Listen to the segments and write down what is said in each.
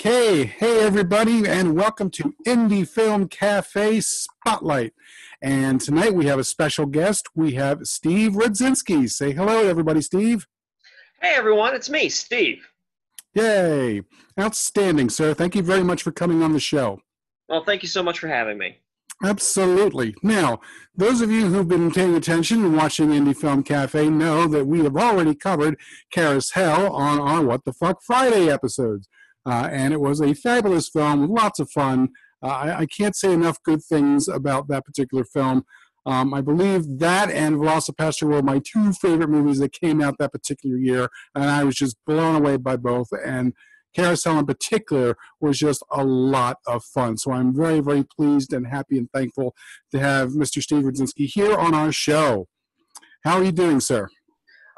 Okay, hey everybody, and welcome to Indie Film Cafe Spotlight. And tonight we have a special guest. We have Steve Rudzinski. Say hello, everybody, Steve. Hey everyone, it's me, Steve. Yay! Outstanding, sir. Thank you very much for coming on the show. Well, thank you so much for having me. Absolutely. Now, those of you who've been paying attention and watching Indie Film Cafe know that we have already covered CarousHell on our What the Fuck Friday episodes. Uh, and it was a fabulous film with lots of fun. Uh, I, I, can't say enough good things about that particular film. Um, I believe that and VelociPastor were my two favorite movies that came out that particular year, and I was just blown away by both. And CarousHell in particular was just a lot of fun. So I'm very, very pleased and happy and thankful to have Mr. Steve Rudzinski here on our show. How are you doing, sir?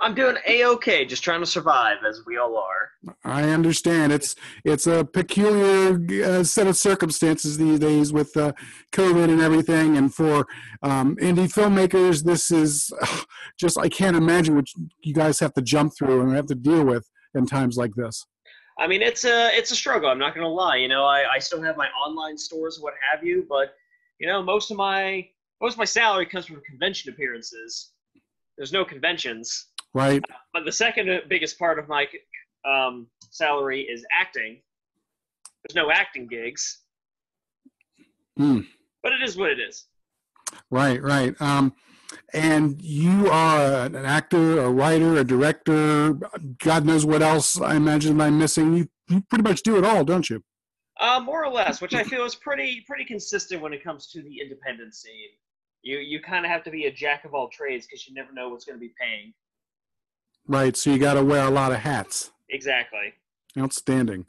I'm doing a okay, just trying to survive as we all are. I understand. It's it's a peculiar uh, set of circumstances these days with uh, COVID and everything. And for um, indie filmmakers, this is uh, just I can't imagine what you guys have to jump through and have to deal with in times like this. I mean, it's a it's a struggle. I'm not going to lie. You know, I, I still have my online stores, what have you, but you know, most of my most of my salary comes from convention appearances. There's no conventions, right? But the second biggest part of my um, salary is acting. There's no acting gigs, hmm. but it is what it is. Right, right. Um, and you are an actor, a writer, a director, God knows what else I imagine I'm missing. You, you pretty much do it all, don't you? Uh, more or less, which I feel is pretty pretty consistent when it comes to the independent scene. You you kind of have to be a jack of all trades because you never know what's going to be paying. Right, so you got to wear a lot of hats. Exactly. Outstanding.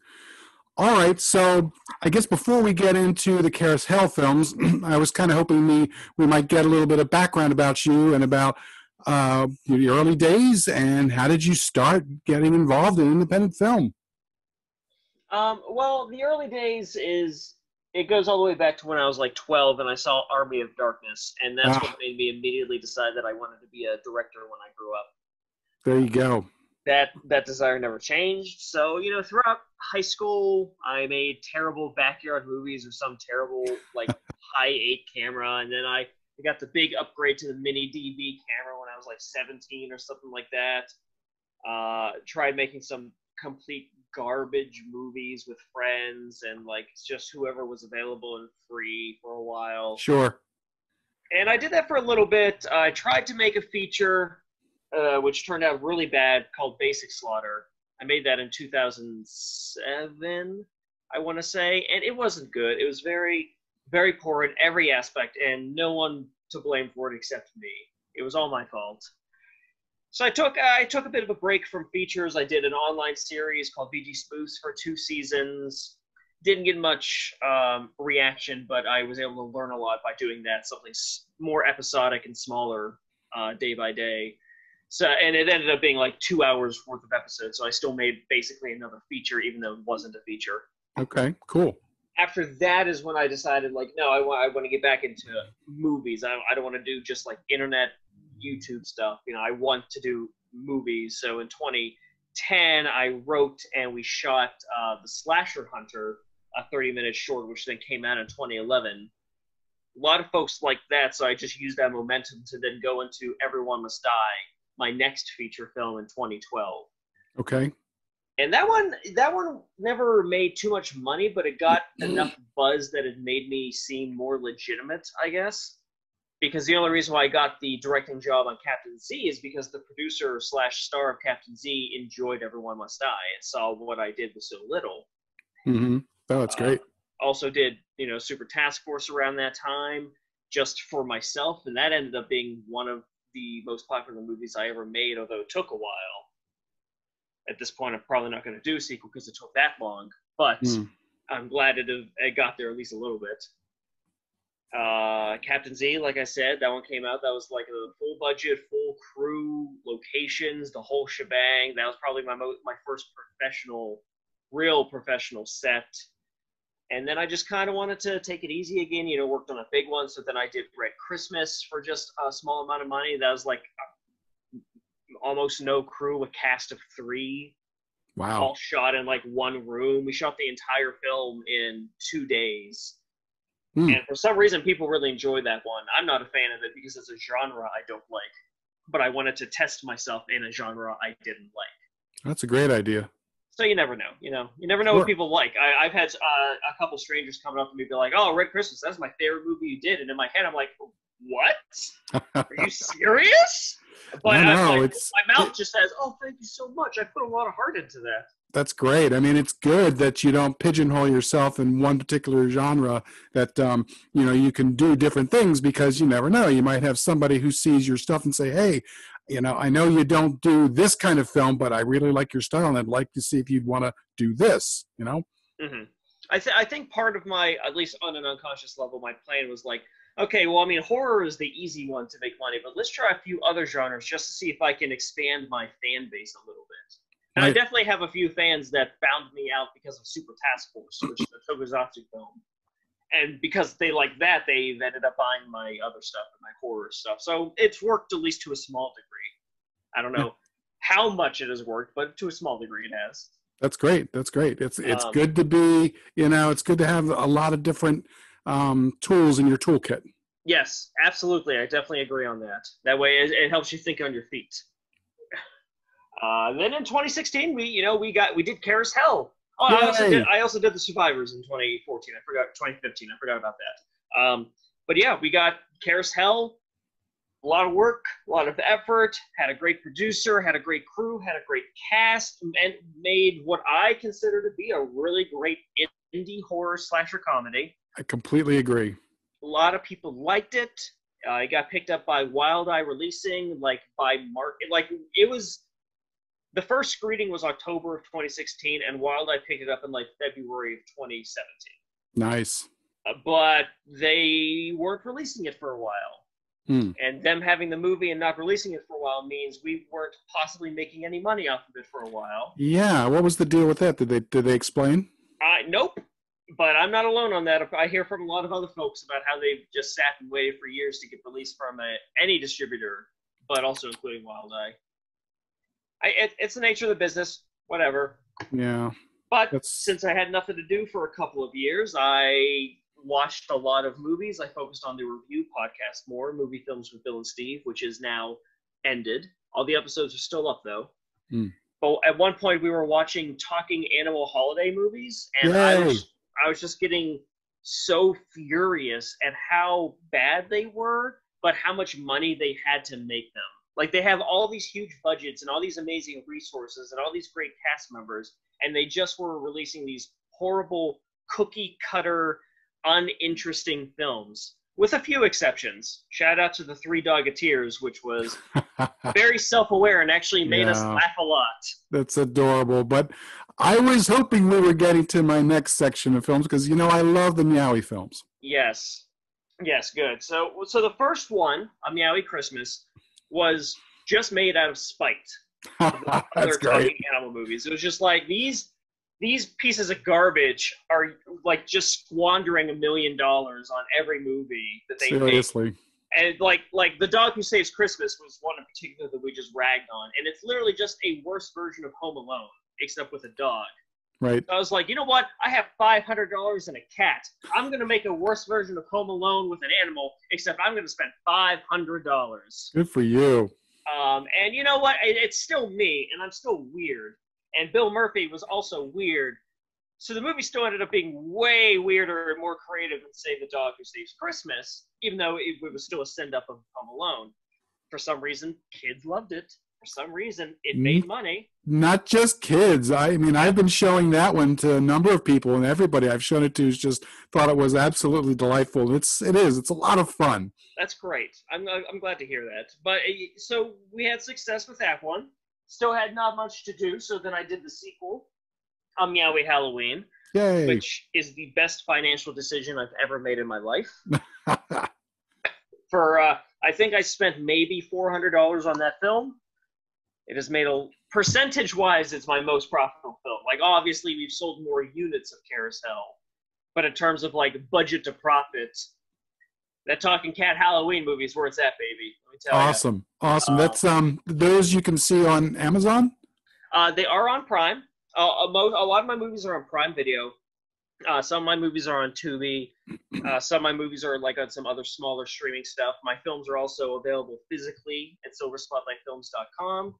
All right, so I guess before we get into the CarousHell films, I was kind of hoping we we might get a little bit of background about you and about uh, your early days and how did you start getting involved in independent film? Um, well, the early days is it goes all the way back to when I was like 12 and I saw Army of Darkness, and that's ah. what made me immediately decide that I wanted to be a director when I grew up. There you go that that desire never changed. So you know, throughout high school, I made terrible backyard movies with some terrible like high eight camera, and then I got the big upgrade to the mini DV camera when I was like 17 or something like that. Uh, tried making some complete garbage movies with friends and like just whoever was available and free for a while. Sure. And I did that for a little bit. I tried to make a feature uh, which turned out really bad, called Basic Slaughter. I made that in 2007, I want to say, and it wasn't good. It was very, very poor in every aspect, and no one to blame for it except me. It was all my fault. So I took I took a bit of a break from features. I did an online series called VG Spoofs for two seasons. Didn't get much um, reaction, but I was able to learn a lot by doing that. Something more episodic and smaller, uh, day by day. So and it ended up being like two hours worth of episodes. So I still made basically another feature, even though it wasn't a feature. Okay, cool. After that is when I decided like, no, I want I want to get back into movies. I, I don't want to do just like internet YouTube stuff. You know, I want to do movies. So in 2010, I wrote and we shot uh, the Slasher Hunter, a 30 minute short, which then came out in 2011 a lot of folks like that, so I just used that momentum to then go into Everyone Must Die, my next feature film in 2012. Okay. And that one, that one never made too much money, but it got enough buzz that it made me seem more legitimate, I guess. Because the only reason why I got the directing job on Captain Z is because the producer slash star of Captain Z enjoyed Everyone Must Die and saw what I did with so little. Mm-hmm. Oh, that's great. Uh, also did you know Super Task Force around that time just for myself, and that ended up being one of the most popular movies I ever made, although it took a while. At this point, I'm probably not going to do a sequel because it took that long, but mm. I'm glad it, it got there at least a little bit. Uh, Captain Z, like I said, that one came out. That was like a full budget, full crew, locations, the whole shebang. That was probably my mo- my first professional, real professional set and then I just kind of wanted to take it easy again. You know, worked on a big one. So then I did Red Christmas for just a small amount of money. That was like almost no crew, a cast of three. Wow. all shot in like one room. We shot the entire film in two days. Hmm. And for some reason, people really enjoyed that one. I'm not a fan of it because it's a genre I don't like, but I wanted to test myself in a genre I didn't like. That's a great idea. So you never know, you know, you never know Sure. what people like. I, I've had uh, a couple strangers coming up to me be like, "Oh, Red Christmas, that's my favorite movie you did," and in my head, I'm like, "What? Are you serious?" But I I'm like, it's- my mouth just says, "Oh, thank you so much. I put a lot of heart into that." That's great. I mean, it's good that you don't pigeonhole yourself in one particular genre. That um, you know you can do different things because you never know. You might have somebody who sees your stuff and say, "Hey, you know, I know you don't do this kind of film, but I really like your style, and I'd like to see if you'd want to do this." You know? hmm I, th- I think part of my, at least on an unconscious level, my plan was like, okay, well, I mean, horror is the easy one to make money, but let's try a few other genres just to see if I can expand my fan base a little bit. And I definitely have a few fans that found me out because of Super Task Force, which is a tokusatsu film. And because they like that, they've ended up buying my other stuff and my horror stuff. So it's worked at least to a small degree. I don't know how much it has worked, but to a small degree it has. That's great. That's great. It's it's Um, good to be. You know, it's good to have a lot of different um, tools in your toolkit. Yes, absolutely. I definitely agree on that. That way, it, it helps you think on your feet. Uh, then in 2016, we you know we got we did CarousHell. Oh, I also did I also did the Survivors in 2014. I forgot 2015. I forgot about that. Um, but yeah, we got CarousHell. A lot of work, a lot of effort. Had a great producer, had a great crew, had a great cast, and made what I consider to be a really great indie horror slasher comedy I completely agree. a lot of people liked it. Uh, it got picked up by Wild Eye Releasing, like by Mark. Like it was, the first screening was October of 2016, and Wild Eye picked it up in like February of 2017. Nice. Uh, but they weren't releasing it for a while, Hmm. and them having the movie and not releasing it for a while means we weren't possibly making any money off of it for a while. Yeah. What was the deal with that? Did they did they explain? Uh, nope. But I'm not alone on that. I hear from a lot of other folks about how they've just sat and waited for years to get released from a, any distributor, but also including Wild Eye. I, it, it's the nature of the business. Whatever. Yeah. But That's- since I had nothing to do for a couple of years, I watched a lot of movies. I focused on the review podcast more, Movie Films with Bill and Steve, which is now ended. All the episodes are still up though. Hmm. But at one point, we were watching talking animal holiday movies, and I was I was just getting so furious at how bad they were, but how much money they had to make them. Like they have all these huge budgets and all these amazing resources and all these great cast members, and they just were releasing these horrible cookie cutter, uninteresting films. With a few exceptions. Shout out to the Three Doggeteers, which was very self-aware and actually made us laugh a lot. That's adorable. But I was hoping we were getting to my next section of films because you know I love the Meowie films. Yes. Yes, good. So so the first one, A Meowie Christmas, was just made out of spite. That's Other great. talking animal movies. It was just like these these pieces of garbage are like just squandering a million dollars on every movie that they make. Seriously. And like like the dog who saves Christmas was one in particular that we just ragged on, and it's literally just a worse version of Home Alone, except with a dog. Right. So I was like, you know what? I have five hundred dollars and a cat. I'm gonna make a worse version of Home Alone with an animal, except I'm gonna spend five hundred dollars. Good for you. Um, and you know what? It, it's still me, and I'm still weird. And Bill Murphy was also weird. So the movie still ended up being way weirder and more creative than Save the Dog Who Saves Christmas, even though it, it was still a send up of Home Alone. For some reason, kids loved it. For some reason, it made money. Not just kids. I mean, I've been showing that one to a number of people, and everybody I've shown it to has just thought it was absolutely delightful. It's it is. It's a lot of fun. That's great. I'm I'm glad to hear that. But uh, so we had success with that one. Still had not much to do, so then I did the sequel, A Meowie Halloween, Yay! which is the best financial decision I've ever made in my life. For uh, I think I spent maybe four hundred dollars on that film. It has made a percentage wise, it's my most profitable film. Like obviously, we've sold more units of CarousHell, but in terms of like budget to profit, that Talking Cat Halloween movie is where it's at, baby. Let me tell you. awesome, awesome. Uh, That's um those you can see on Amazon. Uh, they are on Prime. Uh, a, mo- a lot of my movies are on Prime Video. Uh, some of my movies are on Tubi. Uh, some of my movies are like on some other smaller streaming stuff. My films are also available physically at silverspotlightfilms.com.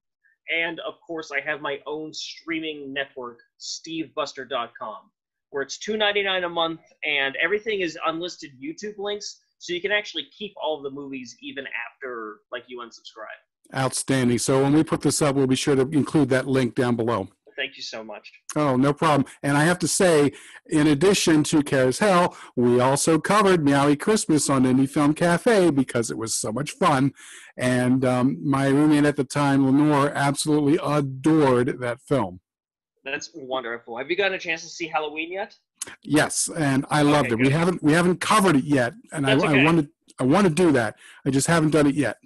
And of course, I have my own streaming network, stevebuster.com, where it's $2.99 a month and everything is unlisted YouTube links. So you can actually keep all of the movies even after like you unsubscribe. Outstanding. So when we put this up, we'll be sure to include that link down below. Thank you so much. Oh, no problem. And I have to say, in addition to CarousHell, we also covered Meowie Christmas on Indie Film Cafe because it was so much fun. And um, my roommate at the time, Lenore, absolutely adored that film. That's wonderful. Have you gotten a chance to see Halloween yet? Yes, and I loved Okay, it. We haven't we haven't covered it yet, and I, That's I okay. want to I want to do that. I just haven't done it yet.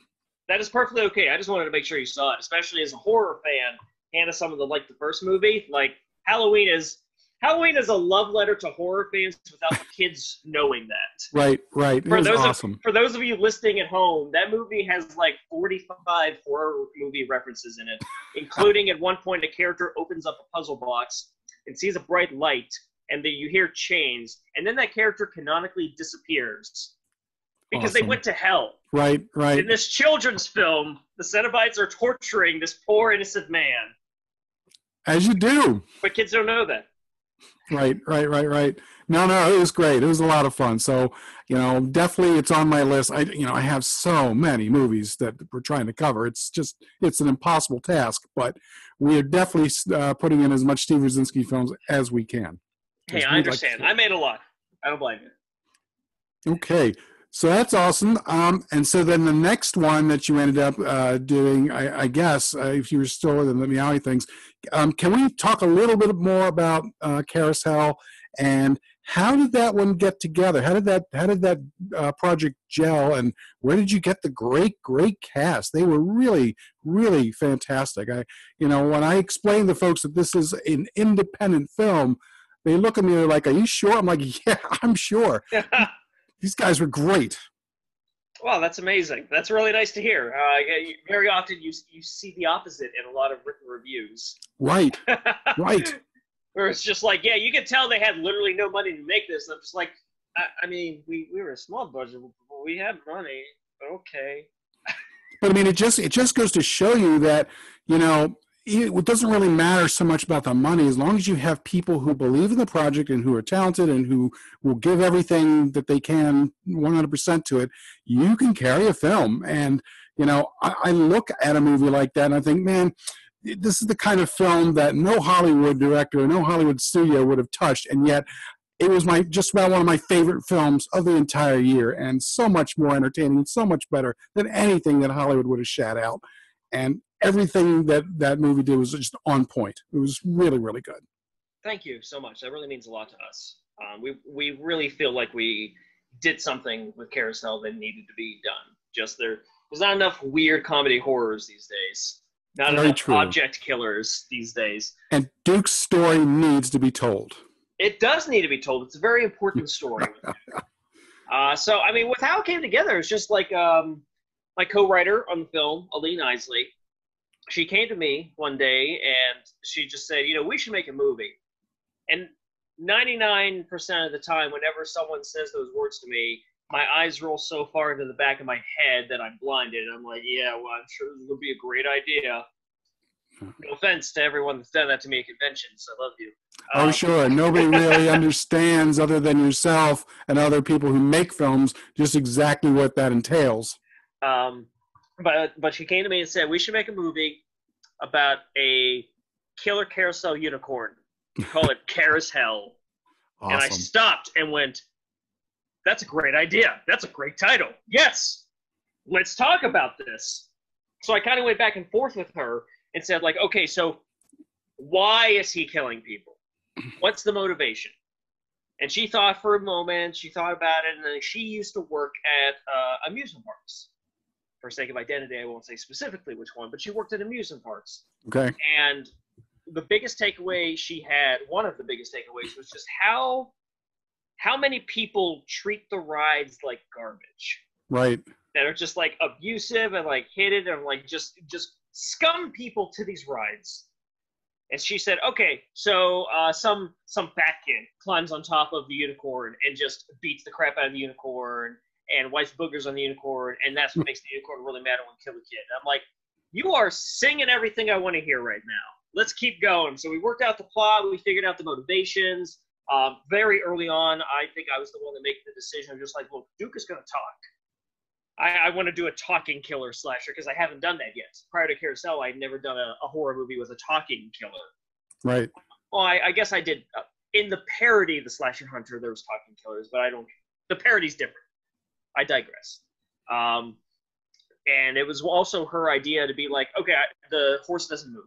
That is perfectly okay. I just wanted to make sure you saw it, especially as a horror fan and as someone that liked the first movie. Like Halloween is Halloween is a love letter to horror fans without the kids knowing that. Right, right. It For those of- For those of you listening at home, that movie has like 45 horror movie references in it, including at one point a character opens up a puzzle box and sees a bright light, and then you hear chains, and then that character canonically disappears because they went to hell. Right, right. In this children's film, the Cenobites are torturing this poor innocent man, As you do. but kids don't know that. Right, right, right, right. No, no, it was great. It was a lot of fun. So, you know, definitely it's on my list. I, you know, I have so many movies that we're trying to cover. It's just, it's an impossible task, but we are definitely uh, putting in as much Steve Rudzinski films as we can. Hey, I we'd like understand. I made a lot. I don't blame you. Okay, so that's awesome. Um, and so then the next one that you ended up uh, doing, I, I guess, uh, if you were still in the Meowie things, um, can we talk a little bit more about uh, CarousHell and how did that one get together? How did that how did that uh, project gel? And where did you get the great great cast? They were really really fantastic. I you know when I explain to folks that this is an independent film, they look at me they're like, "Are you sure?" I'm like, "Yeah, I'm sure." These guys were great. Wow, that's amazing. That's really nice to hear. Uh, very often you you see the opposite in a lot of written reviews. Right, right. Where it's just like, yeah, you could tell they had literally no money to make this. I'm just like, I, I mean, we, we were a small budget, but we had money. Okay. But I mean, it just it just goes to show you that you know it doesn't really matter so much about the money as long as you have people who believe in the project and who are talented and who will give everything that they can 100% to it. You can carry a film, and you know I, I look at a movie like that and I think, man. This is the kind of film that no Hollywood director, no Hollywood studio would have touched, and yet it was my just about one of my favorite films of the entire year, and so much more entertaining, so much better than anything that Hollywood would have shat out. And everything that that movie did was just on point. It was really, really good. Thank you so much. That really means a lot to us. Um, we we really feel like we did something with CarousHell that needed to be done. Just there, there's not enough weird comedy horrors these days. Not Very enough true. object killers these days. And Duke's story needs to be told. It does need to be told. It's a very important story. uh, so, I mean, with how it came together, it's just like um, my co-writer on the film, Aline Isley. She came to me one day and she just said, "You know, we should make a movie." And 99% of the time, whenever someone says those words to me, my eyes roll so far into the back of my head that I'm blinded. I'm like, "Yeah, well, I'm sure this would be a great idea." No offense to everyone that's done that to me at conventions. I love you. Oh, Um, sure. Nobody really understands, other than yourself and other people who make films, just exactly what that entails. Um, but but she came to me and said we should make a movie about a killer carousel unicorn. Call it CarousHell. And I stopped and went, "That's a great idea. That's a great title. Yes, let's talk about this." So I kind of went back and forth with her and said, like, okay, so why is he killing people? What's the motivation? And she thought for a moment. She thought about it, and then she used to work at uh, amusement parks. For sake of identity, I won't say specifically which one, but she worked at amusement parks. Okay. And the biggest takeaway she had, one of the biggest takeaways, was just how how many people treat the rides like garbage. Right. That are just like abusive and like it and like just just scum people to these rides. And she said, "Okay, so uh, some some fat kid climbs on top of the unicorn and just beats the crap out of the unicorn and wipes boogers on the unicorn, and that's what makes the unicorn really mad and want to kill the kid." And I'm like, "You are singing everything I want to hear right now. Let's keep going." So we worked out the plot, we figured out the motivations. Um, very early on, I think I was the one to make the decision of just like, well, Duke is going to talk." I, I want to do a talking killer slasher because I haven't done that yet. Prior to CarousHell, I'd never done a, a horror movie with a talking killer. Right. Well, I, I guess I did uh, in the parody, the Slasher Hunter. There was talking killers, but I don't. The parody's different. I digress. Um, and it was also her idea to be like, okay, I, the horse doesn't move.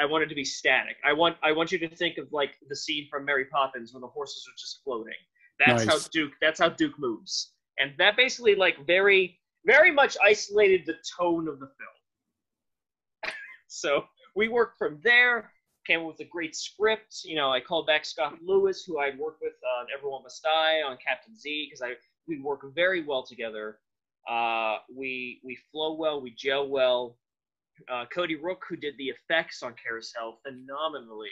I want it to be static. I want I want you to think of like the scene from Mary Poppins when the horses are just floating. That's Nice. how Duke. That's how Duke moves, and that basically like very very much isolated the tone of the film. so we worked from there. Came up with a great script. You know, I called back Scott Lewis, who I'd worked with on Everyone Must Die on Captain Z, because I we work very well together. Uh, we we flow well, we gel well. Uh, Cody Rook, who did the effects on CarousHell phenomenally.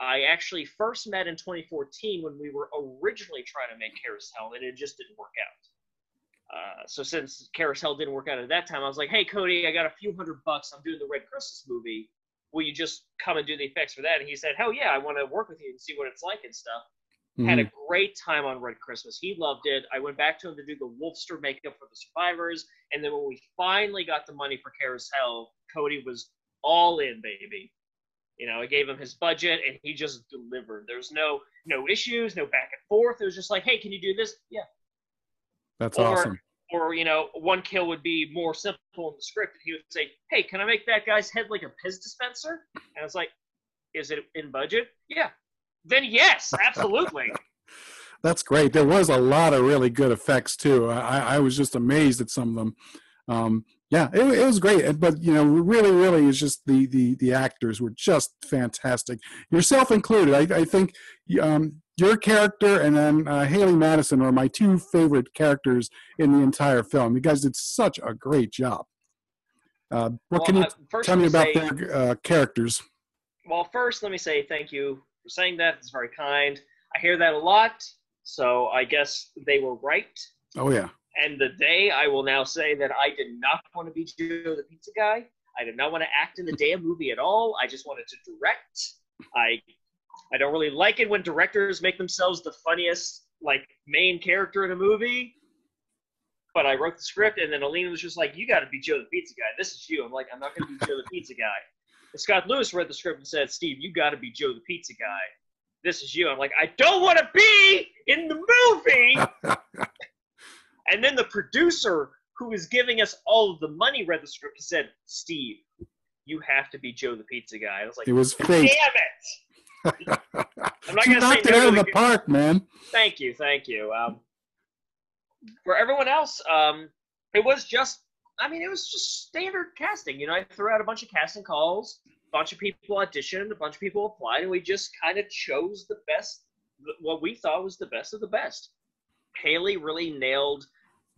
I actually first met in 2014 when we were originally trying to make CarousHell, and it just didn't work out. Uh, so since CarousHell didn't work out at that time, I was like, "Hey, Cody, I got a few hundred bucks. I'm doing the Red Christmas movie. Will you just come and do the effects for that?" And he said, "Hell yeah, I want to work with you and see what it's like and stuff." Had Mhm. a great time on Red Christmas. He loved it. I went back to him to do the Wolfster makeup for the survivors, and then when we finally got the money for CarousHell, Cody was all in, baby. You know, I gave him his budget, and he just delivered. There was no no issues, no back and forth. It was just like, hey, can you do this? Yeah. That's Or- awesome. Or you know, one kill would be more simple in the script, and he would say, hey, can I make that guy's head like a piss dispenser? And I was like, is it in budget? Yeah. Then yes, absolutely. That's great. There was a lot of really good effects too. I, I was just amazed at some of them. Um, yeah, it, it was great. But you know, really, really, it's just the the the actors were just fantastic, yourself included. I, I think um, your character and then uh, Haley Madison are my two favorite characters in the entire film. You guys did such a great job. Uh, what Well, can you first tell me about say- their uh, characters? Well, first, let me say thank you for saying that. It's very kind. I hear that a lot, so I guess they were right. Oh yeah, And the day I will now say that I did not want to be Joe the Pizza Guy. I did not want to act in the damn movie at all. I just wanted to direct. I I don't really like it when directors make themselves the funniest like main character in a movie. But I wrote the script, and then Alina was just like, "You got to be Joe the Pizza Guy. This is you." I'm like, "I'm not going to be Joe the Pizza Guy." Scott Lewis read the script and said, "Steve, you got to be Joe the Pizza Guy. This is you." I'm like, "I don't want to be in the movie." And then the producer, who was giving us all of the money, read the script and said, Steve, you have to be Joe the Pizza Guy. I was like, it was damn it! I'm not going to say it no out of the the park, man. Thank you, thank you. Um, for everyone else, um, it was just, I mean, it was just standard casting. You know, I threw out a bunch of casting calls, a bunch of people auditioned, a bunch of people applied, and we just kind of chose the best, what we thought was the best of the best. Haley really nailed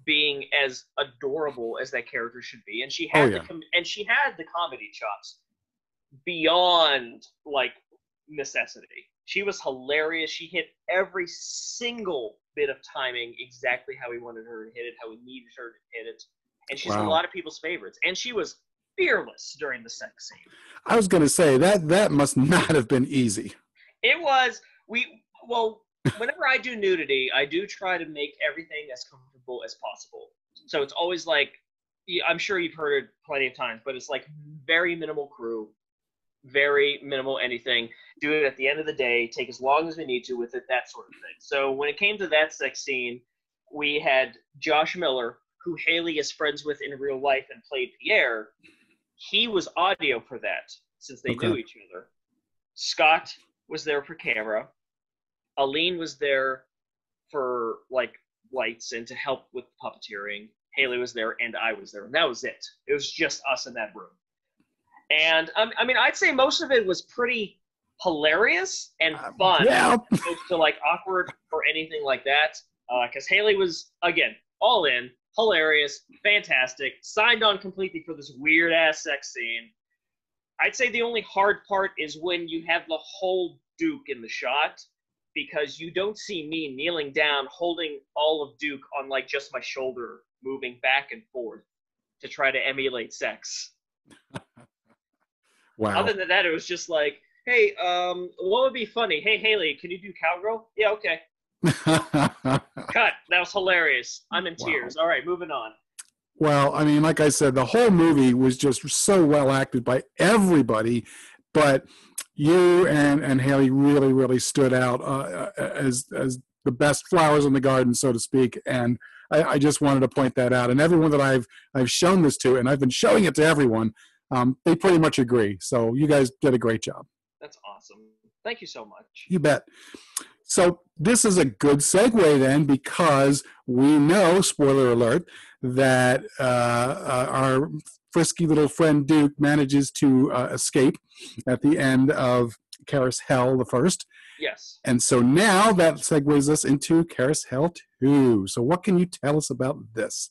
being as adorable as that character should be, and she oh, had Oh, yeah. the com- and she had the comedy chops beyond like necessity. She was hilarious. She hit every single bit of timing exactly how we wanted her to hit it, how we needed her to hit it, and she's a lot of people's favorites. And she was fearless during the sex scene. I was going to say that that must not have been easy. It was we well. Whenever I do nudity, I do try to make everything as comfortable as possible. So it's always like I'm sure you've heard it plenty of times, but it's like very minimal crew, very minimal anything. Do it at the end of the day. Take as long as we need to with it, that sort of thing. So when it came to that sex scene, we had Josh Miller, who Haley is friends with in real life and played Pierre. He was audio for that since they knew each other. Scott was there for camera. Aline was there for like lights and to help with puppeteering. Haley was there and I was there. And that was it. It was just us in that room. And um, I mean, I'd say most of it was pretty hilarious and Um, fun, Yeah, as opposed to like awkward or anything like that. Because Haley was again all in, hilarious, fantastic, signed on completely for this weird ass sex scene. I'd say the only hard part is when you have the whole Duke in the shot because you don't see me kneeling down holding all of Duke on like just my shoulder moving back and forth to try to emulate sex. Wow. Other than that, it was just like, hey, um, what would be funny? Hey, Haley, can you do cowgirl? Yeah, okay. Cut. That was hilarious. I'm in Wow. tears. All right, moving on. Well, I mean, like I said, the whole movie was just so well acted by everybody, but you and and Haley really, really stood out uh, as as the best flowers in the garden, so to speak. And I, I just wanted to point that out. And everyone that I've I've shown this to, and I've been showing it to everyone, um, they pretty much agree. So you guys did a great job. That's awesome. Thank you so much. You bet. So this is a good segue then, because we know, spoiler alert, that uh, our frisky little friend Duke manages to uh, escape at the end of CarousHell the first, Yes. and so now that segues us into CarousHell two. So what can you tell us about this?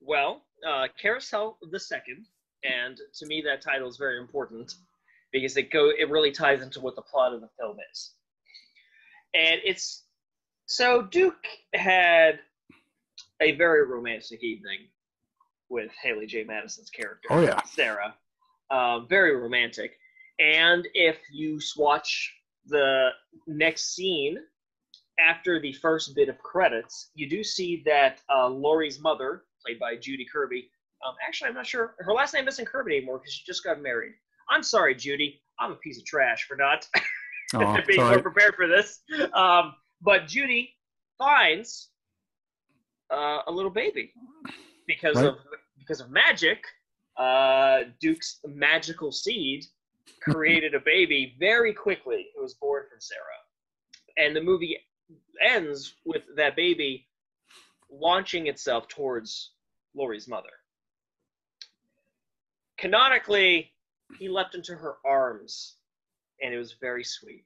Well, uh, CarousHell the Second, and to me that title is very important because it go it really ties into what the plot of the film is. And it's so Duke had a very romantic evening with Haley J. Madison's character, Oh, yeah. Sarah. Um, very romantic. And if you watch the next scene after the first bit of credits, you do see that uh, Laurie's mother, played by Judy Kirby, um, actually, I'm not sure. Her last name isn't Kirby anymore because she just got married. I'm sorry, Judy. I'm a piece of trash for not Oh, being sorry. more prepared for this. Um, but Judy finds uh, a little baby because Right. of because of magic. Uh, Duke's magical seed created a baby very quickly. It was born from Sarah, and the movie ends with that baby launching itself towards Laurie's mother. Canonically, he leapt into her arms, and it was very sweet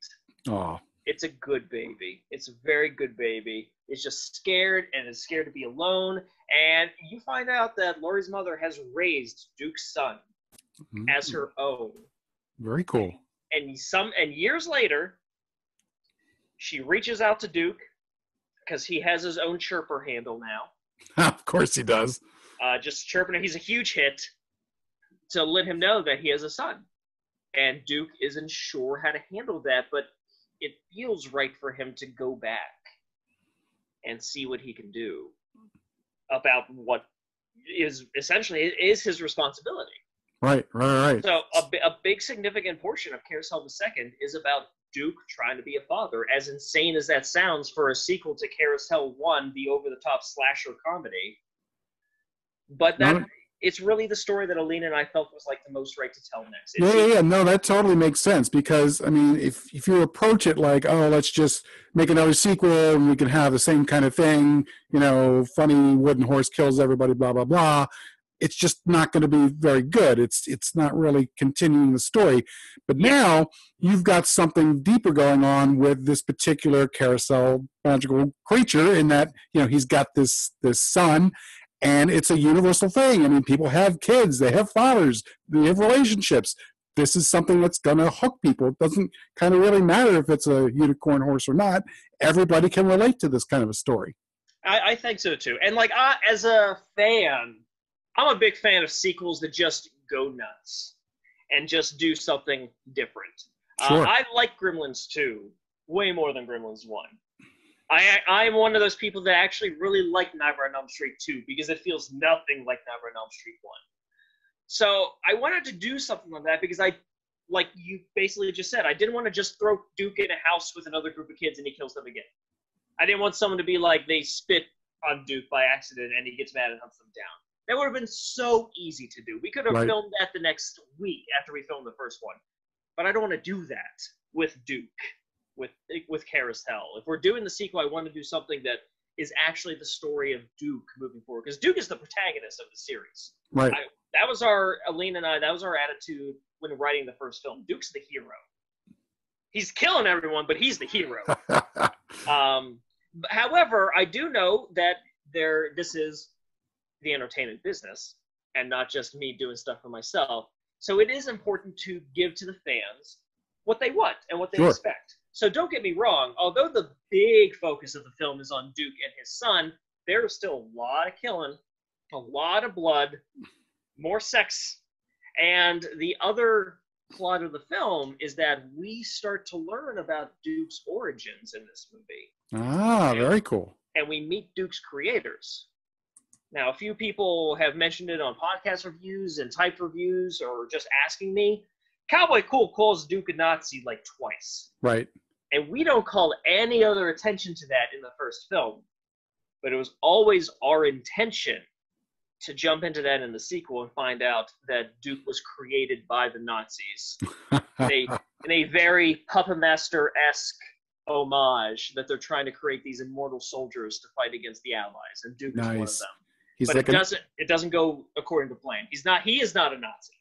Oh, it's a good baby. It's a very good baby. It's just scared and is scared to be alone. And you find out that Laurie's mother has raised Duke's son as her own. very cool. And some and years later, she reaches out to Duke because he has his own chirper handle now. of course he does. Uh, just chirping. He's a huge hit to let him know that he has a son. And Duke isn't sure how to handle that, but it feels right for him to go back and see what he can do about what is essentially is his responsibility. Right, right, right. So a, a big significant portion of CarousHell II is about Duke trying to be a father. As insane as that sounds for a sequel to CarousHell One, the over-the-top slasher comedy, but that No. It's really the story that Alina and I felt was like the most right to tell next. Yeah, yeah, yeah. No, that totally makes sense because I mean, if if you approach it like, oh, let's just make another sequel and we can have the same kind of thing, you know, funny wooden horse kills everybody, blah blah blah. It's just not going to be very good. It's it's not really continuing the story. But now you've got something deeper going on with this particular carousel magical creature in that you know he's got this this son and it's a universal thing. I mean, people have kids, they have fathers, they have relationships. This is something that's going to hook people. It doesn't kind of really matter if it's a unicorn horse or not. Everybody can relate to this kind of a story. I, I think so too. And like I, as a fan, I'm a big fan of sequels that just go nuts and just do something different. Sure. Uh, I like Gremlins 2 way more than Gremlins 1. I I'm one of those people that actually really like Nightmare on Elm Street 2 because it feels nothing like Nightmare on Elm Street 1. So I wanted to do something like that because I, like you basically just said, I didn't want to just throw Duke in a house with another group of kids and he kills them again. I didn't want someone to be like they spit on Duke by accident and he gets mad and hunts them down. That would have been so easy to do. We could have Right. filmed that the next week after we filmed the first one. But I don't want to do that with Duke, with with CarousHell. If we're doing the sequel, I want to do something that is actually the story of Duke moving forward. Because Duke is the protagonist of the series. Right. That was our Aline and I. That was our attitude when writing the first film. Duke's the hero. He's killing everyone, but he's the hero. Um, however, I do know that there this is the entertainment business and not just me doing stuff for myself. So it is important to give to the fans what they want and what they Sure. expect. So don't get me wrong, although the big focus of the film is on Duke and his son, there is still a lot of killing, a lot of blood, more sex. And the other plot of the film is that we start to learn about Duke's origins in this movie Ah, very cool. and we meet Duke's creators. Now, a few people have mentioned it on podcast reviews and typed reviews or just asking me. Cowboy Cool calls Duke a Nazi like twice. Right. And we don't call any other attention to that in the first film. But it was always our intention to jump into that in the sequel and find out that Duke was created by the Nazis in a, in a very Puppet Master esque homage that they're trying to create these immortal soldiers to fight against the Allies, and Duke is one of Nice. them. He's but like it an, doesn't it doesn't go according to plan. He's not he is not a Nazi.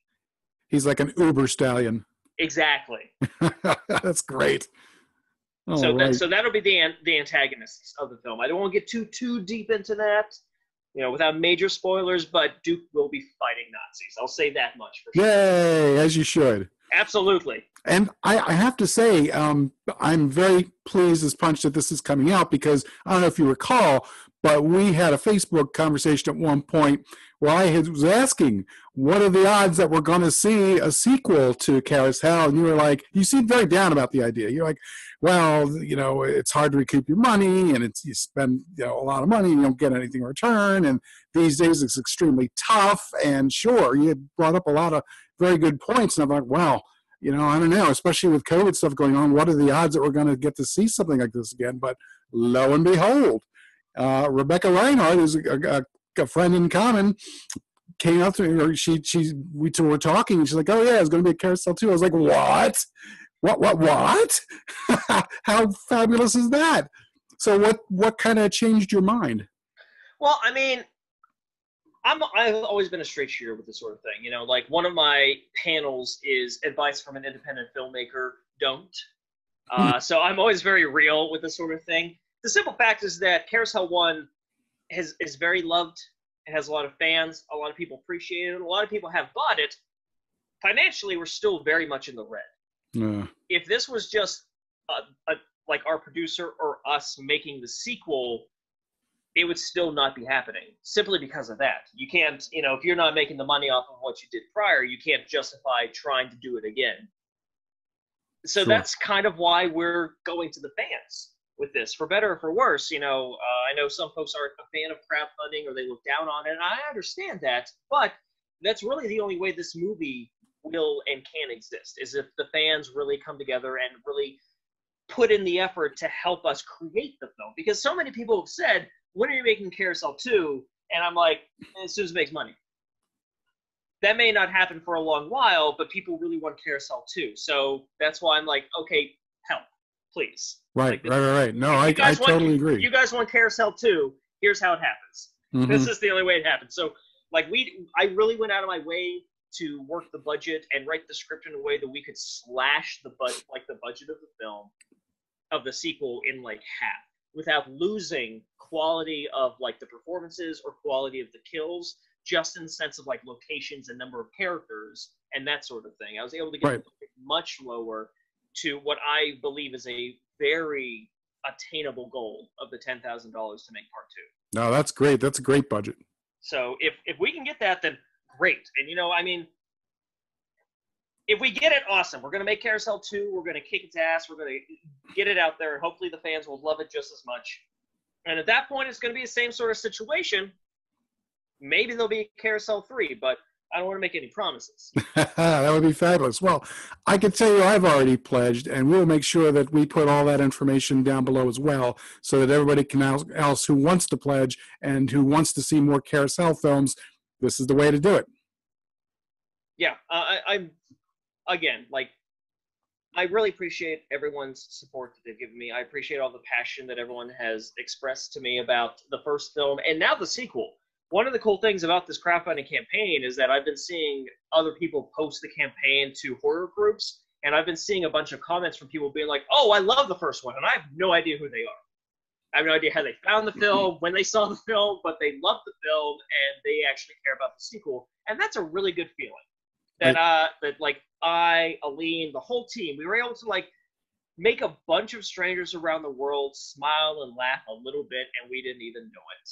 he's like an Uber stallion. Exactly. That's great. All so right. that so that'll be the an, the antagonists of the film. I don't want to get too too deep into that, you know, without major spoilers. But Duke will be fighting Nazis. I'll say that much for sure. Yay, as you should. Absolutely. And I, I have to say, um, I'm very pleased as punch that this is coming out because I don't know if you recall, but we had a Facebook conversation at one point where I was asking, what are the odds that we're going to see a sequel to CarousHell? And you were like, you seemed very down about the idea. You're like, well, you know, it's hard to recoup your money and it's you spend you know, a lot of money and you don't get anything in return. And these days it's extremely tough. And sure, you brought up a lot of very good points. And I'm like, wow, you know, I don't know, especially with COVID stuff going on, what are the odds that we're going to get to see something like this again? But lo and behold, uh, Rebecca Reinhardt is a, a, a friend in common. Came up to me, or she, she, we two were talking, and she's like, "Oh yeah, it's going to be a carousel too." I was like, "What? What? What? What? How fabulous is that?" So, what, what kind of changed your mind? Well, I mean, I'm I've always been a straight shooter with this sort of thing. You know, like one of my panels is advice from an independent filmmaker. Don't. Uh, so I'm always very real with this sort of thing. The simple fact is that CarousHell One has is very loved. It has a lot of fans. A lot of people appreciate it. A lot of people have bought it. Financially, we're still very much in the red Uh, if this was just a, a, like our producer or us making the sequel, it would still not be happening simply because of that. You can't, you know, if you're not making the money off of what you did prior, you can't justify trying to do it again. So Sure. that's kind of why we're going to the fans with this, for better or for worse. You know, uh, I know some folks aren't a fan of crowdfunding or they look down on it, and I understand that, but that's really the only way this movie will and can exist is if the fans really come together and really put in the effort to help us create the film. Because so many people have said, "When are you making CarousHell 2? And I'm like, as soon as it makes money. That may not happen for a long while, but people really want CarousHell 2. So that's why I'm like, okay, help, please. right, Like, right, right, right. No, I, I guys want- totally agree. You guys want CarousHell 2? Here's how it happens. Mhm. This is the only way it happens. So, like, we, I really went out of my way to work the budget and write the script in a way that we could slash the budget, like the budget of the film, of the sequel in like half, without losing quality of like the performances or quality of the kills, just in the sense of like locations and number of characters and that sort of thing. I was able to get Right. much lower to what I believe is a very attainable goal of the ten thousand dollars to make part two. No, that's great. That's a great budget. So if if we can get that, then great. And you know, I mean, if we get it, awesome. We're gonna make CarousHell two. We're gonna kick its ass. We're gonna get it out there, and hopefully the fans will love it just as much. And at that point, it's gonna be the same sort of situation. Maybe there'll be CarousHell three, but I don't want to make any promises. that would be fabulous. Well, I can tell you I've already pledged, and we'll make sure that we put all that information down below as well, so that everybody can else, else who wants to pledge and who wants to see more CarousHell films, this is the way to do it. yeah, uh, I, I'm again like I really appreciate everyone's support that they've given me. I appreciate all the passion that everyone has expressed to me about the first film and now the sequel. One of the cool things about this crowdfunding campaign is that I've been seeing other people post the campaign to horror groups, and I've been seeing a bunch of comments from people being like, "Oh, I love the first one," and I have no idea who they are. I have no idea how they found the film, when they saw the film, but they love the film and they actually care about the sequel, and that's a really good feeling. that uh that like I, Aline, the whole team, we were able to like make a bunch of strangers around the world smile and laugh a little bit, and we didn't even know it.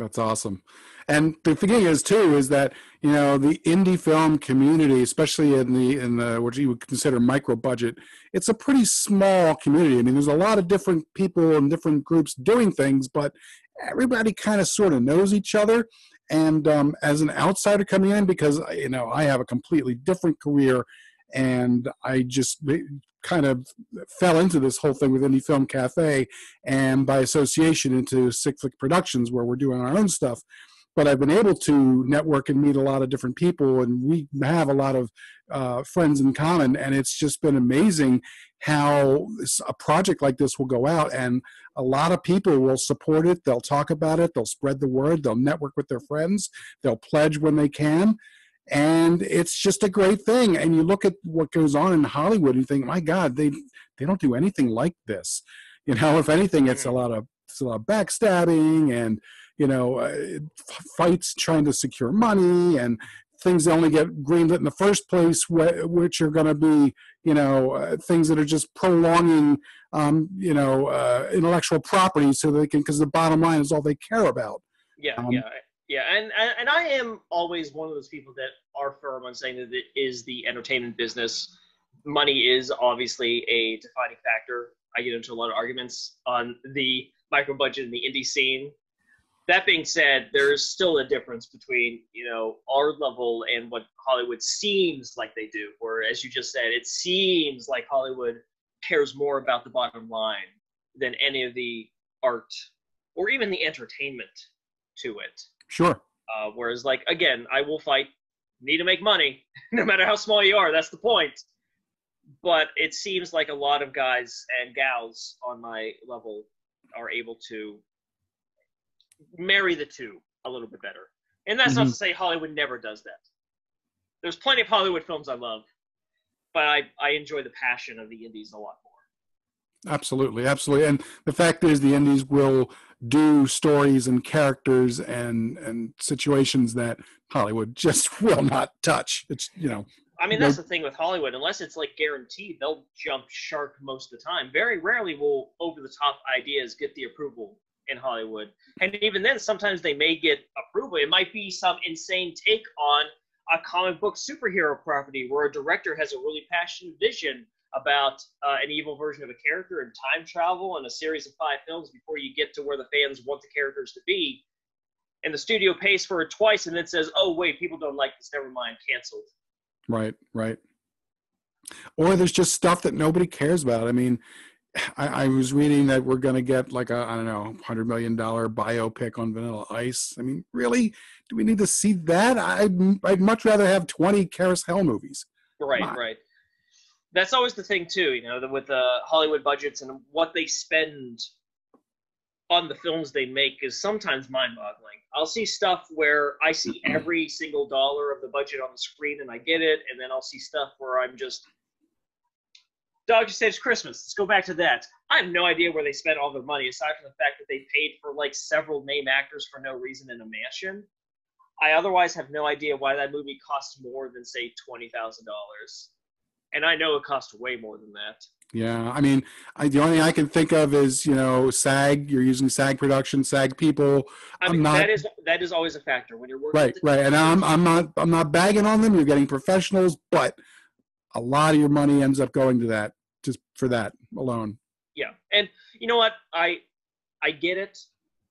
That's awesome. And the thing is too is that you know the indie film community, especially in the in the what you would consider micro budget, it's a pretty small community. I mean, there's a lot of different people and different groups doing things, but everybody kind of sort of knows each other. And um, as an outsider coming in, because you know I have a completely different career, and I just kind of fell into this whole thing with Indie Film Cafe, and by association into Flick Productions, where we're doing our own stuff. But I've been able to network and meet a lot of different people, and we have a lot of uh, friends in common. And it's just been amazing how a project like this will go out, and a lot of people will support it. They'll talk about it. They'll spread the word. They'll network with their friends. They'll pledge when they can and it's just a great thing. And you look at what goes on in hollywood and you think my god they they don't do anything like this. You know if anything it's a lot of it's a lot of backstabbing and you know uh, fights trying to secure money and things that only get greenlit in the first place which are going to be you know uh, things that are just prolonging um, you know uh, intellectual property so they can because the bottom line is all they care about. Yeah um, yeah yeah, and, and I am always one of those people that are firm on saying that it is the entertainment business. Money is obviously a defining factor. I get into a lot of arguments on the micro budget and the indie scene. That being said, there's still a difference between you know our level and what Hollywood seems like they do. Where, as you just said, it seems like Hollywood cares more about the bottom line than any of the art or even the entertainment to it. Sure. Uh, whereas, like again, I will fight. Need to make money, no matter how small you are. That's the point. But it seems like a lot of guys and gals on my level are able to marry the two a little bit better. And that's mm-hmm. not to say Hollywood never does that. There's plenty of Hollywood films I love, but I, I enjoy the passion of the indies a lot more. Absolutely, absolutely. And the fact is, the indies will do stories and characters and and situations that Hollywood just will not touch. It's you know. I mean, that's the thing with Hollywood. Unless it's like guaranteed, they'll jump shark most of the time. Very rarely will over the top ideas get the approval in Hollywood. And even then, sometimes they may get approval. It might be some insane take on a comic book superhero property where a director has a really passionate vision about uh, an evil version of a character and time travel and a series of five films before you get to where the fans want the characters to be. And the studio pays for it twice and then says, oh, wait, people don't like this. Never mind, canceled. Right, right. Or there's just stuff that nobody cares about. I mean, I, I was reading that we're going to get like a, I don't know, $100 million biopic on Vanilla Ice. I mean, really? Do we need to see that? I'd, I'd much rather have 20 CarousHell movies. Right, right that's always the thing too, you know, with the Hollywood budgets and what they spend on the films they make is sometimes mind-boggling. I'll see stuff where I see mm-hmm. every single dollar of the budget on the screen and I get it, and then I'll see stuff where I'm just Dodger Saves Christmas. Let's go back to that. I have no idea where they spent all their money, aside from the fact that they paid for like several name actors for no reason in a mansion. I otherwise have no idea why that movie costs more than say twenty thousand dollars and I know it costs way more than that. Yeah, I mean, I, the only thing I can think of is you know SAG. You're using SAG production, SAG people. I mean, not, that is that is always a factor when you're working. Right, right, and I'm I'm not I'm not bagging on them. You're getting professionals, but a lot of your money ends up going to that just for that alone. Yeah, and you know what? I I get it.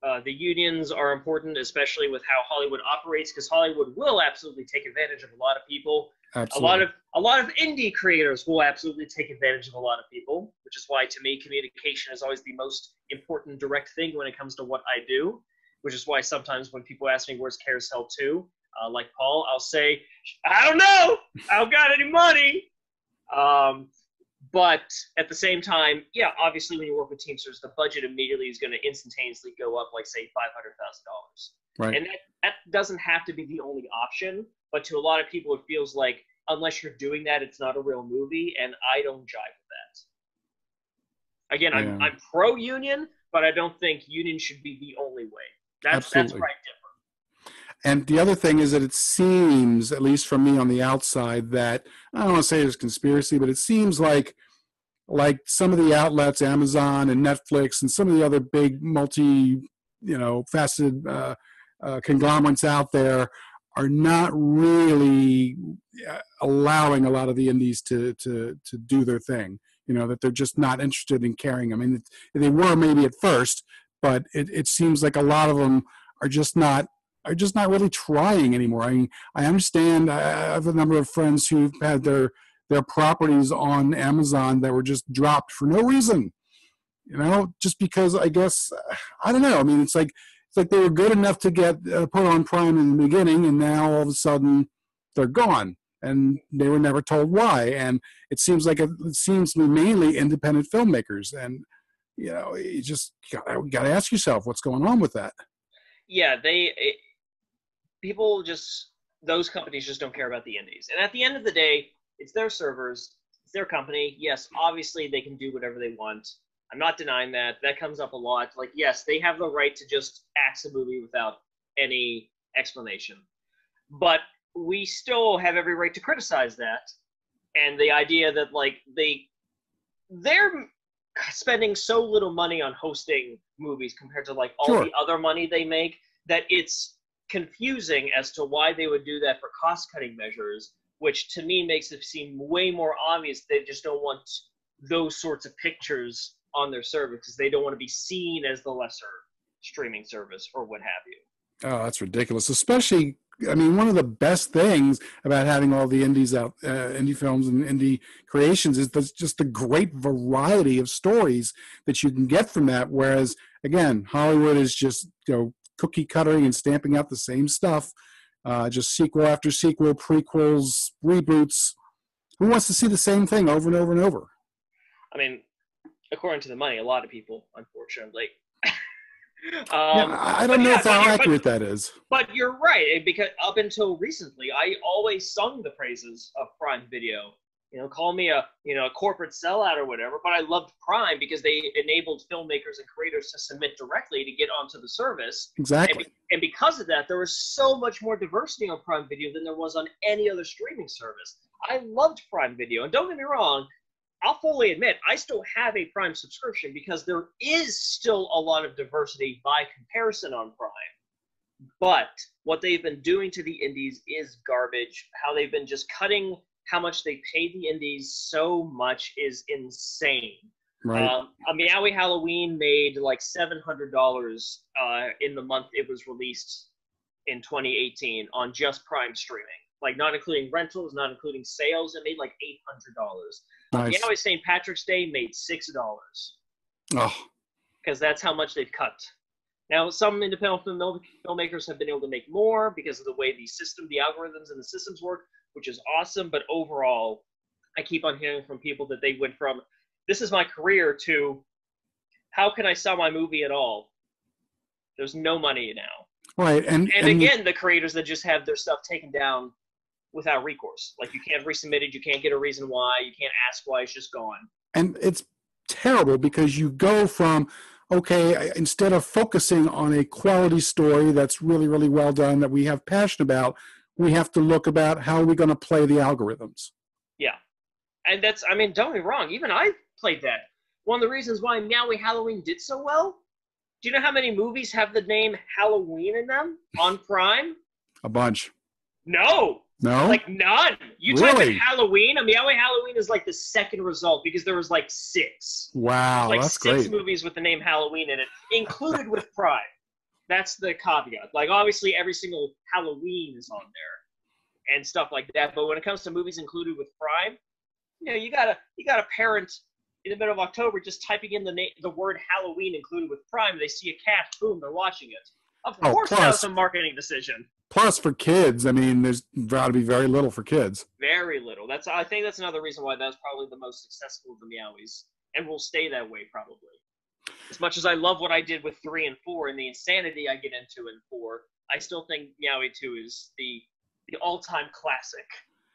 Uh, the unions are important, especially with how Hollywood operates, because Hollywood will absolutely take advantage of a lot of people Absolutely. A lot of a lot of indie creators will absolutely take advantage of a lot of people, which is why to me communication is always the most important direct thing when it comes to what I do. Which is why sometimes when people ask me where's CarousHell 2, uh, like Paul, I'll say, I don't know, I don't got any money. Um, but at the same time, yeah, obviously when you work with Teamsters, the budget immediately is going to instantaneously go up, like say five hundred thousand dollars. Right. And that, that doesn't have to be the only option. But to a lot of people, it feels like unless you're doing that, it's not a real movie, and I don't jive with that. Again, yeah. I'm, I'm pro union, but I don't think union should be the only way. That's Absolutely. that's where I differ. And the other thing is that it seems, at least from me on the outside, that I don't want to say it's conspiracy, but it seems like like some of the outlets, Amazon and Netflix, and some of the other big multi, you know, faceted uh, uh, conglomerates out there are not really uh, allowing a lot of the indies to to to do their thing. You know that they're just not interested in carrying. I mean, they were maybe at first, but it, it seems like a lot of them are just not are just not really trying anymore. I mean, I understand. I have a number of friends who've had their their properties on Amazon that were just dropped for no reason. You know, just because I guess I don't know. I mean, it's like it's like they were good enough to get uh, put on Prime in the beginning, and now all of a sudden they're gone, and they were never told why. And it seems like it, it seems to be mainly independent filmmakers, and you know, you just got to ask yourself what's going on with that. Yeah, they it, people just those companies just don't care about the indies, and at the end of the day it's their servers, it's their company. Yes, obviously they can do whatever they want. I'm not denying that. That comes up a lot. Like, yes, they have the right to just axe a movie without any explanation. But we still have every right to criticize that. And the idea that like they they're spending so little money on hosting movies compared to like all sure. the other money they make that it's confusing as to why they would do that for cost cutting measures which to me makes it seem way more obvious they just don't want those sorts of pictures on their service because they don't want to be seen as the lesser streaming service or what have you. Oh, that's ridiculous. Especially, I mean, one of the best things about having all the indies out, uh, indie films and indie creations is the, just the great variety of stories that you can get from that. Whereas, again, Hollywood is just you know cookie cuttering and stamping out the same stuff uh, just sequel after sequel, prequels, reboots. Who wants to see the same thing over and over and over? I mean, according to the money, a lot of people, unfortunately. um, yeah, I don't know yeah, how accurate but, that is. But you're right, because up until recently, I always sung the praises of Prime Video you know, call me a you know a corporate sellout or whatever, but I loved Prime because they enabled filmmakers and creators to submit directly to get onto the service. Exactly. And, and, because of that, there was so much more diversity on Prime Video than there was on any other streaming service. I loved Prime Video, and don't get me wrong, I'll fully admit I still have a Prime subscription because there is still a lot of diversity by comparison on Prime. But what they've been doing to the indies is garbage. How they've been just cutting how much they pay the indies so much is insane. Right. Um, a Meowie Halloween made like seven hundred dollars uh, in the month it was released in 2018 on just Prime streaming, like not including rentals, not including sales. It made like eight hundred dollars. Nice. Meowie St. Patrick's Day made six dollars. Oh. Because that's how much they've cut. Now, some independent film filmmakers have been able to make more because of the way the system, the algorithms, and the systems work which is awesome. But overall, I keep on hearing from people that they went from this is my career to how can I sell my movie at all? There's no money now. Right. And, and, and again, the creators that just have their stuff taken down without recourse. Like you can't resubmit it, you can't get a reason why, you can't ask why, it's just gone. And it's terrible because you go from okay, instead of focusing on a quality story that's really, really well done that we have passion about, we have to look about how are we going to play the algorithms. Yeah. And that's, I mean, don't be wrong. Even I played that. One of the reasons why Meowie Halloween did so well. Do you know how many movies have the name Halloween in them on Prime? A bunch. No. No. Like none. You really? type in Halloween. A Meowie Halloween is like the second result because there was like six. Wow, like that's six great. movies with the name Halloween in it, included with Prime. That's the caveat. Like obviously every single Halloween is on there and stuff like that. But when it comes to movies included with Prime, you know, you got a you got a parent in the middle of October just typing in the name the word Halloween included with Prime. They see a cat, boom, they're watching it. Of oh, course, plus, that was a marketing decision. Plus, for kids, I mean, there's got to be very little for kids. Very little. That's I think that's another reason why that's probably the most successful of the Meowies, and will stay that way probably as much as I love what I did with three and four and the insanity I get into in four, I still think Meowie Two is the the all time classic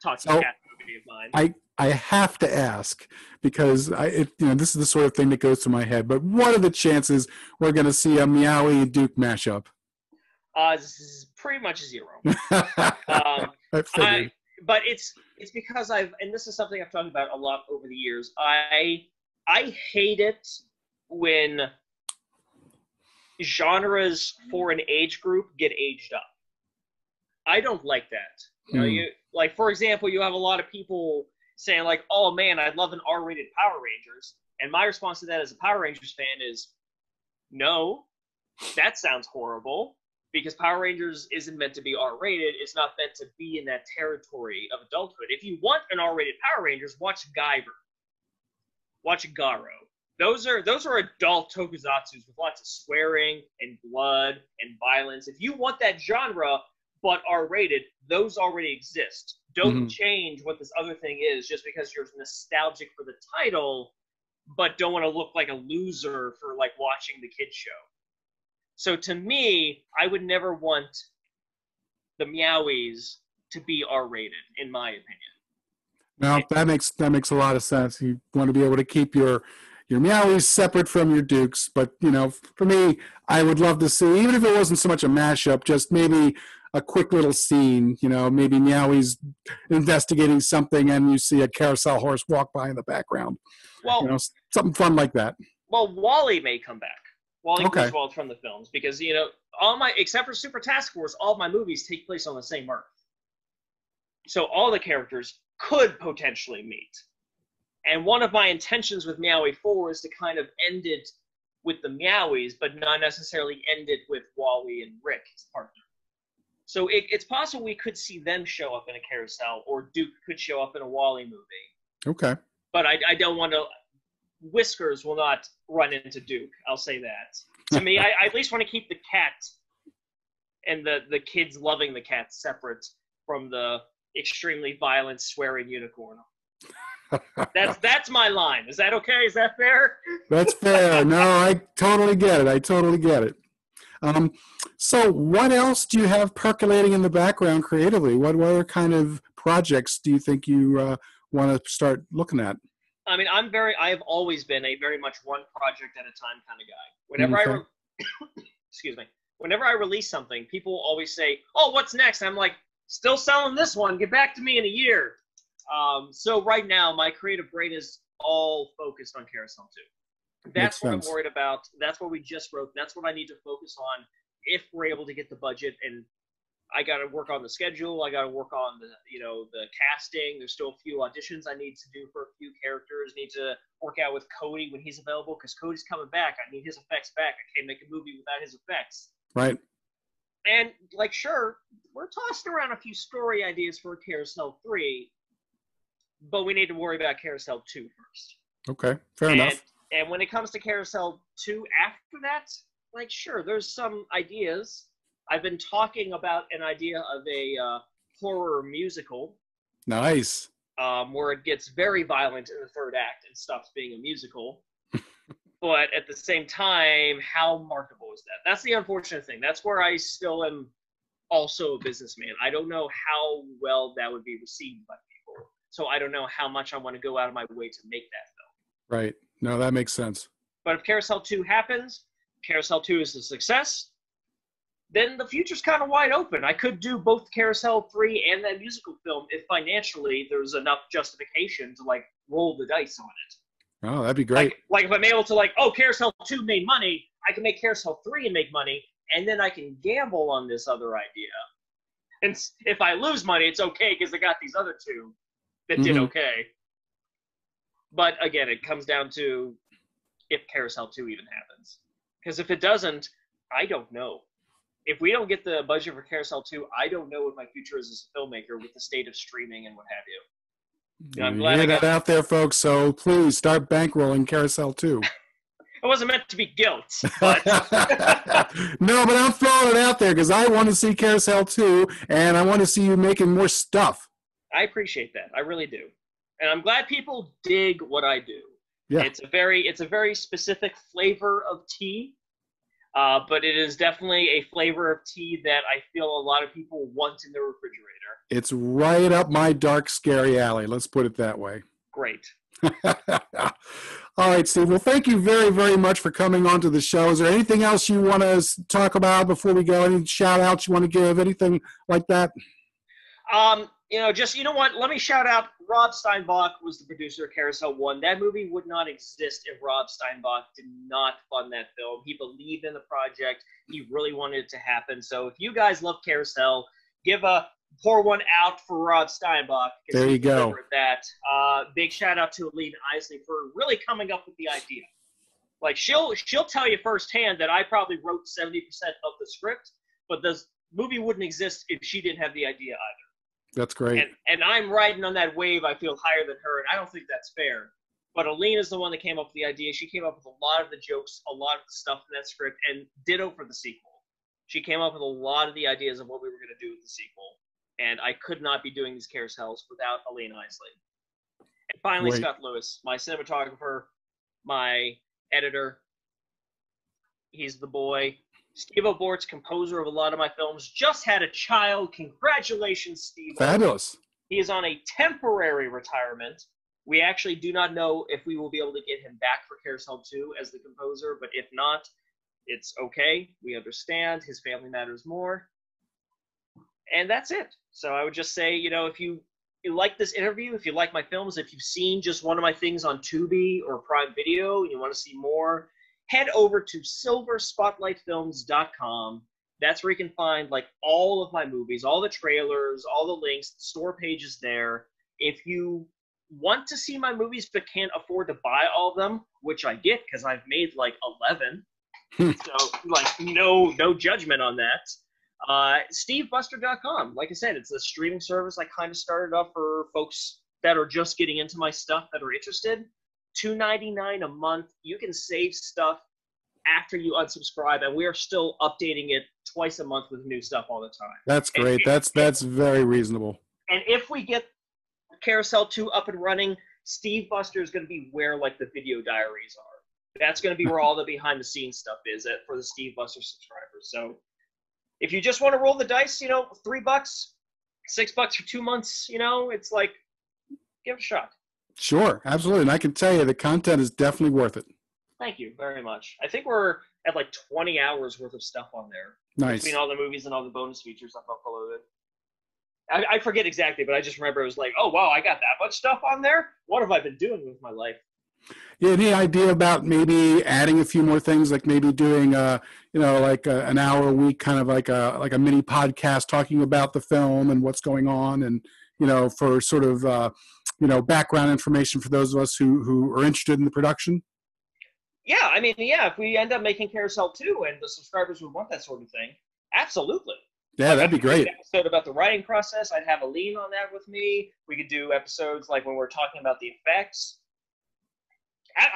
talking so, cat movie of mine. I I have to ask because I it, you know this is the sort of thing that goes to my head. But what are the chances we're going to see a Meowie Duke mashup? Uh, this is pretty much zero. Figured. I, but it's it's because I've and this is something I've talked about a lot over the years. I I hate it when genres for an age group get aged up. I don't like that. You know, Hmm. you like for example, you have a lot of people saying like, "Oh man, I'd love an R-rated Power Rangers," and my response to that as a Power Rangers fan is, "No, that sounds horrible." Because Power Rangers isn't meant to be R-rated. It's not meant to be in that territory of adulthood. If you want an R-rated Power Rangers, watch Guyver. Watch Garo. Those are those are adult tokusatsus with lots of swearing and blood and violence. If you want that genre but are rated, those already exist. Don't Mhm. change what this other thing is just because you're nostalgic for the title, but don't want to look like a loser for like watching the kids show. So to me, I would never want the Meowies to be R rated, in my opinion. No, that makes that makes a lot of sense. You want to be able to keep your your meowies separate from your dukes, but you know, for me, I would love to see, even if it wasn't so much a mashup, just maybe a quick little scene. You know, maybe meowies investigating something, and you see a carousel horse walk by in the background. Well, You know, something fun like that. Well, Wally may come back. Wally Okay. Griswold from the films because you know all my except for Super Task Force, all my movies take place on the same Earth. So all the characters could potentially meet. And one of my intentions with Meowie 4 is to kind of end it with the Meowies, but not necessarily end it with Wally and Rick, his partner. So it, it's possible we could see them show up in a CarousHell, or Duke could show up in a Wally movie Okay. but I, I don't want to. Whiskers will not run into Duke. I'll say that. To me, I, I at least want to keep the cat and the the kids loving the cat separate from the extremely violent swearing unicorn. That's that's my line. Is that okay? Is that fair? That's fair. No, I totally get it. I totally get it. Um, so, what else do you have percolating in the background creatively? What other kind of projects do you think you uh, want to start looking at? I mean, I'm very. I have always been a very much one project at a time kind of guy. Whenever I, re- excuse me, whenever I release something, people always say, "Oh, what's next?" I'm like, "Still selling this one. Get back to me in a year." Um, so right now, my creative brain is all focused on CarousHell 2. That's Makes what sense. I'm worried about. That's what we just wrote. That's what I need to focus on if we're able to get the budget. And I got to work on the schedule. I got to work on the you know the casting. There's still a few auditions I need to do for a few characters. Need to work out with Cody when he's available because Cody's coming back. I need his effects back. I can't make a movie without his effects. Right. And like, sure, we're tossing around a few story ideas for CarousHell Three, but we need to worry about CarousHell Two first. Okay. Fair and, enough. And when it comes to CarousHell 2 after that, like, sure, there's some ideas. I've been talking about an idea of a uh, horror musical Nice. um, where it gets very violent in the third act and stops being a musical. but at the same time, how marketable is that? That's the unfortunate thing. That's where I still am also a businessman. I don't know how well that would be received by people. So I don't know how much I want to go out of my way to make that film. Right. No, that makes sense. But if CarousHell 2 happens, CarousHell 2 is a success, then the future's kind of wide open. I could do both CarousHell 3 and that musical film if financially there's enough justification to like roll the dice on it. Oh, that'd be great. Like, like if I'm able to like, oh, CarousHell 2 made money, I can make CarousHell 3 and make money, and then I can gamble on this other idea. And if I lose money, it's okay because I got these other two that did Mhm. okay. But again, it comes down to if CarousHell 2 even happens. Because if it doesn't, I don't know. If we don't get the budget for CarousHell 2, I don't know what my future is as a filmmaker with the state of streaming and what have you. Yeah, I'm You glad I got- that out there, folks. So please start bankrolling CarousHell 2. It wasn't meant to be guilt, but no, but I'm throwing it out there because I want to see CarousHell 2 and I want to see you making more stuff. I appreciate that. I really do. And I'm glad people dig what I do. Yeah. It's a very it's a very specific flavor of tea. Uh, but it is definitely a flavor of tea that I feel a lot of people want in their refrigerator. It's right up my dark, scary alley. Let's put it that way. Great. All right, Steve. Well, thank you very, very much for coming on to the show. Is there anything else you want to talk about before we go? Any shout outs you want to give? Anything like that? Um, you know, just you know what? Let me shout out Rob Steinbach was the producer of CarousHell One. That movie would not exist if Rob Steinbach did not fund that film. He believed in the project. He really wanted it to happen. So if you guys love CarousHell, give a pour one out for Rob Steinbach. There you go. That uh, big shout out to Aline Isley for really coming up with the idea. Like she'll she'll tell you firsthand that I probably wrote seventy percent of the script, but the movie wouldn't exist if she didn't have the idea either. That's great. And, and I'm riding on that wave. I feel higher than her, and I don't think that's fair. But Aline is the one that came up with the idea. She came up with a lot of the jokes, a lot of the stuff in that script, and ditto for the sequel. She came up with a lot of the ideas of what we were going to do with the sequel. And I could not be doing these CarousHells without Aline Isley. And finally. Scott Lewis, my cinematographer, my editor. He's the boy. Steve O'Bort's composer of a lot of my films, just had a child. Congratulations, Steve. Fabulous. He is on a temporary retirement. We actually do not know if we will be able to get him back for CarousHell 2 as the composer, but if not, it's okay. We understand. His family matters more. And that's it. So I would just say, you know, if you, you like this interview, if you like my films, if you've seen just one of my things on Tubi or Prime Video and you want to see more, head over to silverspotlightfilms.com. That's where you can find like all of my movies, all the trailers, all the links, the store pages there. If you want to see my movies but can't afford to buy all of them, which I get because I've made like 11, so like no no judgment on that. Uh, SteveBuster.com. Like I said, it's a streaming service I kind of started up for folks that are just getting into my stuff that are interested. Two ninety nine a month. You can save stuff after you unsubscribe, and we are still updating it twice a month with new stuff all the time. That's great. That's that's very reasonable. And if we get Carousel 2 up and running, Steve Buster is going to be where like the video diaries are. That's going to be where all the behind the scenes stuff is at, for the Steve Buster subscribers. So if you just want to roll the dice, you know, three bucks, six bucks for two months, you know, it's like give it a shot. Sure, absolutely. And I can tell you the content is definitely worth it. Thank you very much. I think we're at like 20 hours worth of stuff on there Nice. between all the movies and all the bonus features I've uploaded. I, I forget exactly, but I just remember it was like, oh wow, I got that much stuff on there. What have I been doing with my life? Yeah, any idea about maybe adding a few more things, like maybe doing, a, you know, like a, an hour a week, kind of like a like a mini podcast talking about the film and what's going on, and you know, for sort of uh, you know background information for those of us who who are interested in the production. Yeah, I mean, yeah, if we end up making CarousHell 2 and the subscribers would want that sort of thing, absolutely. Yeah, that'd be I could do great. episode about the writing process. I'd have Aline on that with me. We could do episodes like when we're talking about the effects.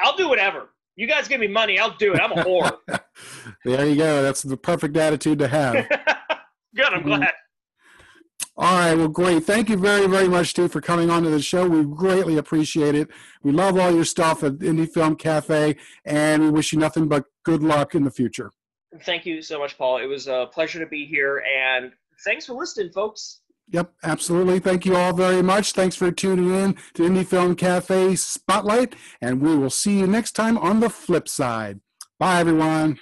I'll do whatever. You guys give me money, I'll do it. I'm a whore. there you go. That's the perfect attitude to have. Good, I'm mm-hmm. glad. All right, well, great. Thank you very, very much, Steve, for coming on to the show. We greatly appreciate it. We love all your stuff at Indie Film Cafe, and we wish you nothing but good luck in the future. Thank you so much, Paul. It was a pleasure to be here, and thanks for listening, folks. Yep, absolutely. Thank you all very much. Thanks for tuning in to Indie Film Cafe Spotlight, and we will see you next time on the flip side. Bye, everyone.